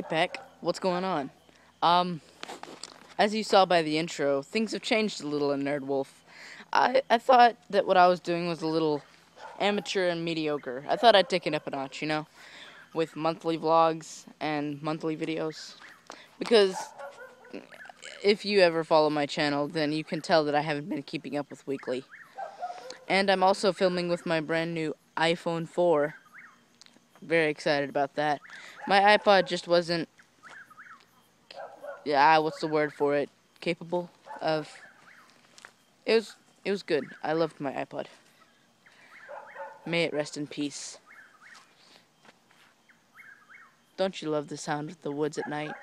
Peck. What's going on? Um, as you saw by the intro, things have changed a little in Nerdwulf. I, I thought that what I was doing was a little amateur and mediocre. I thought I'd take it up a notch, you know, with monthly vlogs and monthly videos. Because if you ever follow my channel, then you can tell that I haven't been keeping up with weekly. And I'm also filming with my brand new iPhone 4. Very excited about that. My iPod just wasn't, yeah, what's the word for it? Capable of, it was, it was good. I loved my iPod. May it rest in peace. Don't you love the sound of the woods at night?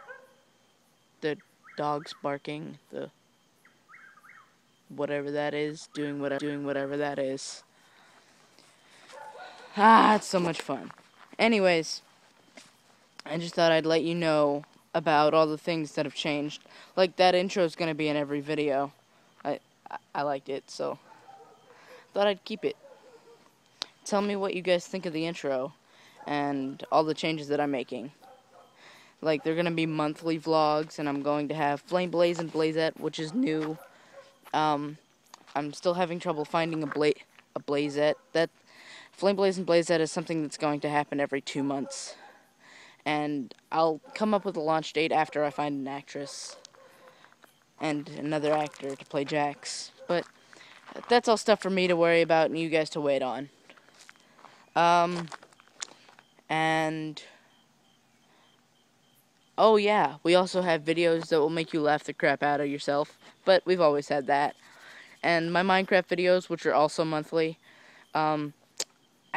The dogs barking, the whatever that is, doing whatever doing whatever that is. Ah, it's so much fun. Anyways, I just thought I'd let you know about all the things that have changed. Like that intro is going to be in every video. I, I I liked it, so thought I'd keep it. Tell me what you guys think of the intro and all the changes that I'm making. Like they're going to be monthly vlogs and I'm going to have Flame Blaze and Blazette, which is new. Um I'm still having trouble finding a bla a Blazette. That Flame Blaze and Blazette is something that's going to happen every two months. And I'll come up with a launch date after I find an actress and another actor to play Jax. But that's all stuff for me to worry about and you guys to wait on. Um, and oh yeah, we also have videos that will make you laugh the crap out of yourself. But we've always had that. And my Minecraft videos, which are also monthly. Um,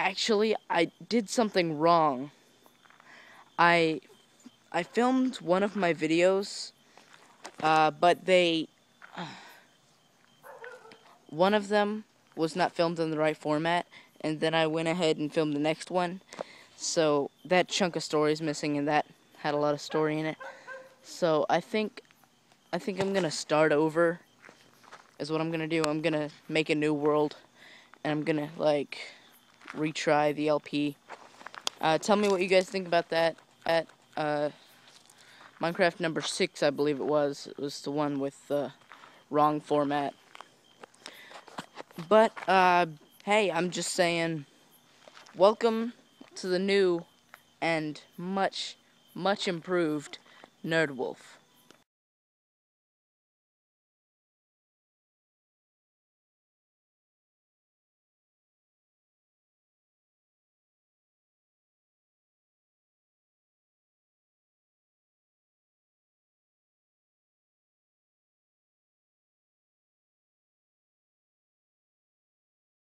actually, I did something wrong. I I filmed one of my videos, uh, but they uh, one of them was not filmed in the right format, and then I went ahead and filmed the next one. So that chunk of story is missing, and that had a lot of story in it. So I think I think I'm gonna start over. Is what I'm gonna do. I'm gonna make a new world, and I'm gonna like retry the LP. Uh, tell me what you guys think about that at uh, Minecraft number six, I believe it was. It was the one with the wrong format. But uh, hey, I'm just saying, welcome to the new and much, much improved Nerdwulf.